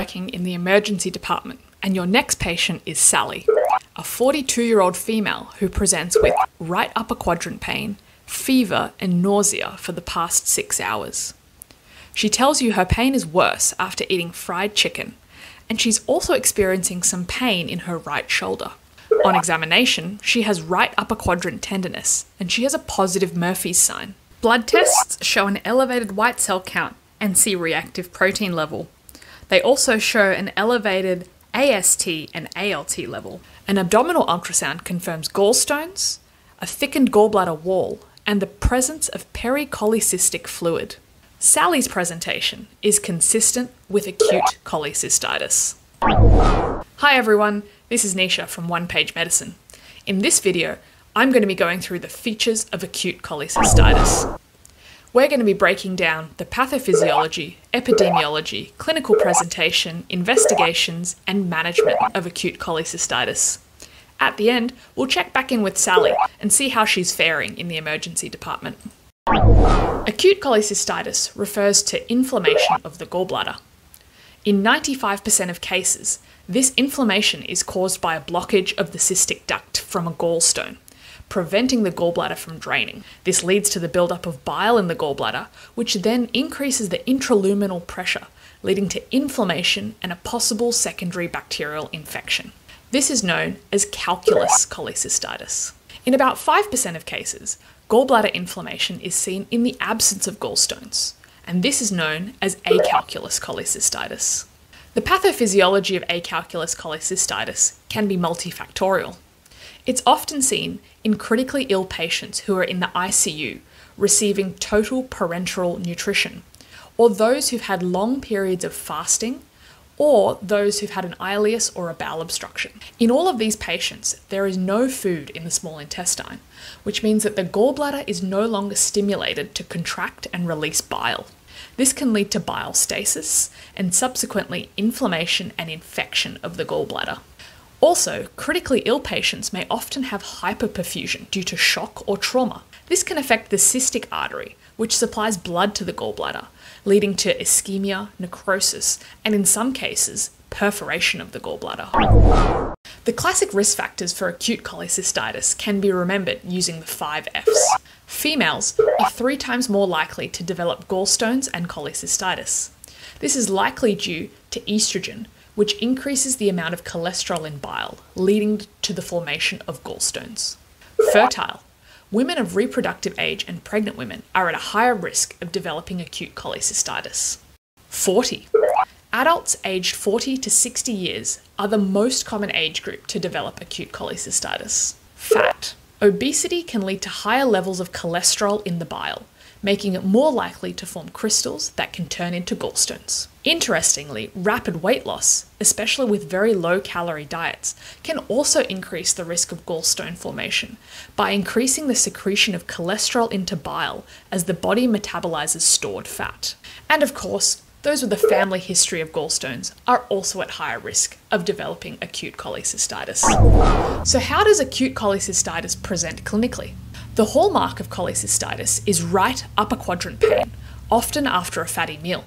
working in the emergency department, and your next patient is Sally, a 42 year old female who presents with right upper quadrant pain, fever, and nausea for the past six hours. She tells you her pain is worse after eating fried chicken, and she's also experiencing some pain in her right shoulder. On examination, she has right upper quadrant tenderness, and she has a positive Murphy's sign. Blood tests show an elevated white cell count and C reactive protein level. They also show an elevated AST and ALT level. An abdominal ultrasound confirms gallstones, a thickened gallbladder wall, and the presence of pericholecystic fluid. Sally's presentation is consistent with acute cholecystitis. Hi everyone, this is Nisha from One Page Medicine. In this video, I'm going to be going through the features of acute cholecystitis. We're going to be breaking down the pathophysiology, epidemiology, clinical presentation, investigations, and management of acute cholecystitis. At the end, we'll check back in with Sally and see how she's faring in the emergency department. Acute cholecystitis refers to inflammation of the gallbladder. In 95% of cases, this inflammation is caused by a blockage of the cystic duct from a gallstone, preventing the gallbladder from draining. This leads to the buildup of bile in the gallbladder, which then increases the intraluminal pressure, leading to inflammation and a possible secondary bacterial infection. This is known as calculous cholecystitis. In about 5% of cases, gallbladder inflammation is seen in the absence of gallstones, and this is known as acalculous cholecystitis. The pathophysiology of acalculous cholecystitis can be multifactorial. It's often seen in critically ill patients who are in the ICU receiving total parenteral nutrition, or those who've had long periods of fasting or those who've had an ileus or a bowel obstruction. In all of these patients, there is no food in the small intestine, which means that the gallbladder is no longer stimulated to contract and release bile. This can lead to bile stasis and subsequently inflammation and infection of the gallbladder. Also, critically ill patients may often have hyperperfusion due to shock or trauma. This can affect the cystic artery, which supplies blood to the gallbladder, leading to ischemia, necrosis, and in some cases, perforation of the gallbladder. The classic risk factors for acute cholecystitis can be remembered using the five F's. Females are three times more likely to develop gallstones and cholecystitis. This is likely due to estrogen, which increases the amount of cholesterol in bile, leading to the formation of gallstones. Fertile. Women of reproductive age and pregnant women are at a higher risk of developing acute cholecystitis. 40. Adults aged 40 to 60 years are the most common age group to develop acute cholecystitis. Fat. Obesity can lead to higher levels of cholesterol in the bile, making it more likely to form crystals that can turn into gallstones. Interestingly, rapid weight loss, especially with very low calorie diets, can also increase the risk of gallstone formation by increasing the secretion of cholesterol into bile as the body metabolizes stored fat. And of course, those with a family history of gallstones are also at higher risk of developing acute cholecystitis. So, how does acute cholecystitis present clinically? The hallmark of cholecystitis is right upper quadrant pain, often after a fatty meal.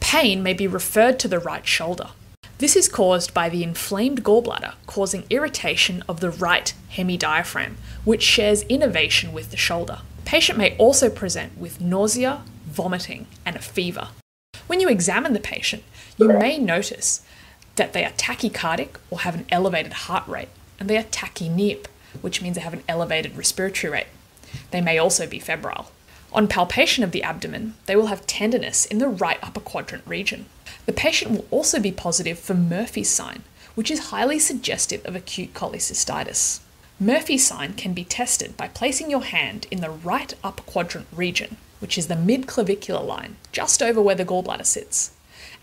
Pain may be referred to the right shoulder. This is caused by the inflamed gallbladder causing irritation of the right hemidiaphragm, which shares innervation with the shoulder. Patient may also present with nausea, vomiting, and a fever. When you examine the patient, you may notice that they are tachycardic or have an elevated heart rate, and they are tachypneic, which means they have an elevated respiratory rate. They may also be febrile. On palpation of the abdomen, they will have tenderness in the right upper quadrant region. The patient will also be positive for Murphy's sign, which is highly suggestive of acute cholecystitis. Murphy's sign can be tested by placing your hand in the right upper quadrant region which is the midclavicular line, just over where the gallbladder sits,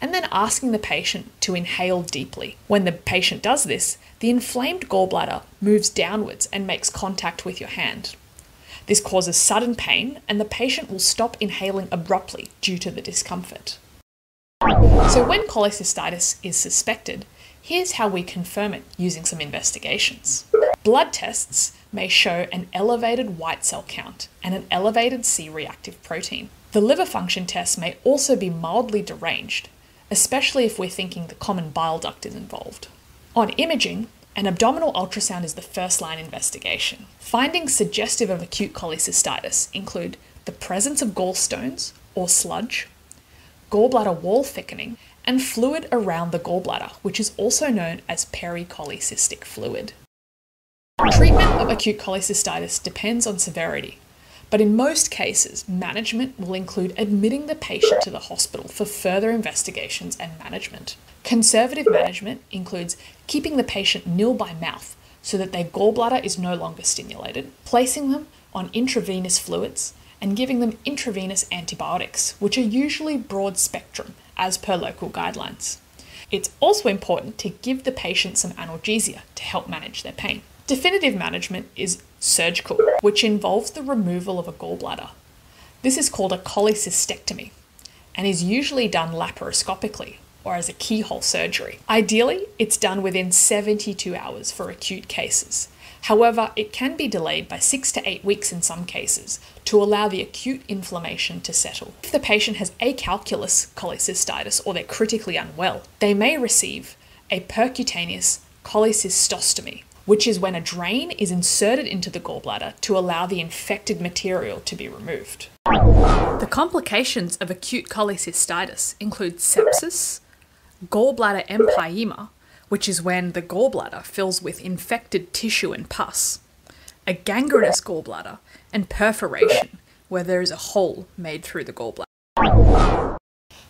and then asking the patient to inhale deeply. When the patient does this, the inflamed gallbladder moves downwards and makes contact with your hand. This causes sudden pain, and the patient will stop inhaling abruptly due to the discomfort. So, when cholecystitis is suspected, here's how we confirm it using some investigations. Blood tests may show an elevated white cell count and an elevated C reactive protein. The liver function test may also be mildly deranged, especially if we're thinking the common bile duct is involved. On imaging, an abdominal ultrasound is the first line investigation. Findings suggestive of acute cholecystitis include the presence of gallstones or sludge, gallbladder wall thickening, and fluid around the gallbladder, which is also known as pericholecystic fluid. Treatment of acute cholecystitis depends on severity, but in most cases, management will include admitting the patient to the hospital for further investigations and management. Conservative management includes keeping the patient nil by mouth so that their gallbladder is no longer stimulated, placing them on intravenous fluids, and giving them intravenous antibiotics, which are usually broad spectrum as per local guidelines. It's also important to give the patient some analgesia to help manage their pain. Definitive management is surgical, which involves the removal of a gallbladder. This is called a cholecystectomy and is usually done laparoscopically or as a keyhole surgery. Ideally, it's done within 72 hours for acute cases. However, it can be delayed by six to eight weeks in some cases to allow the acute inflammation to settle. If the patient has acalculous cholecystitis or they're critically unwell, they may receive a percutaneous cholecystostomy, which is when a drain is inserted into the gallbladder to allow the infected material to be removed. The complications of acute cholecystitis include sepsis, gallbladder empyema, which is when the gallbladder fills with infected tissue and pus, a gangrenous gallbladder, and perforation, where there is a hole made through the gallbladder.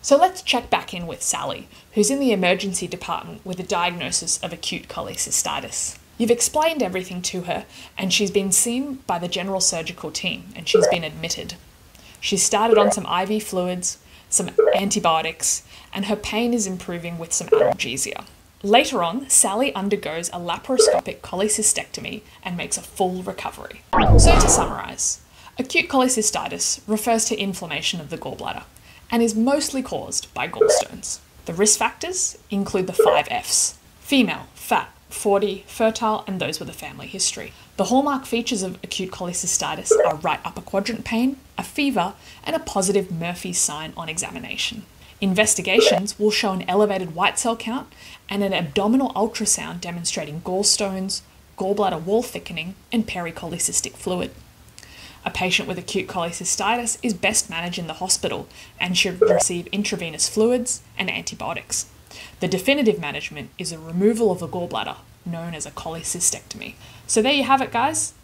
So let's check back in with Sally, who's in the emergency department with a diagnosis of acute cholecystitis. You've explained everything to her, and she's been seen by the general surgical team, and she's been admitted. She's started on some IV fluids, some antibiotics, and her pain is improving with some analgesia. Later on, Sally undergoes a laparoscopic cholecystectomy and makes a full recovery. So, to summarise, acute cholecystitis refers to inflammation of the gallbladder and is mostly caused by gallstones. The risk factors include the five F's female, fat, 40, fertile, and those with a family history. The hallmark features of acute cholecystitis are right upper quadrant pain, a fever, and a positive Murphy's sign on examination. Investigations will show an elevated white cell count and an abdominal ultrasound demonstrating gallstones, gallbladder wall thickening, and pericholecystic fluid. A patient with acute cholecystitis is best managed in the hospital and should receive intravenous fluids and antibiotics. The definitive management is a removal of the gallbladder, known as a cholecystectomy. So there you have it, guys.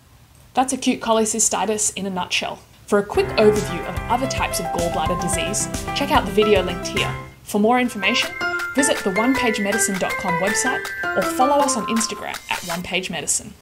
That's acute cholecystitis in a nutshell. For a quick overview of other types of gallbladder disease, check out the video linked here. For more information, visit the onepagemedicine.com website or follow us on Instagram at onepagemedicine.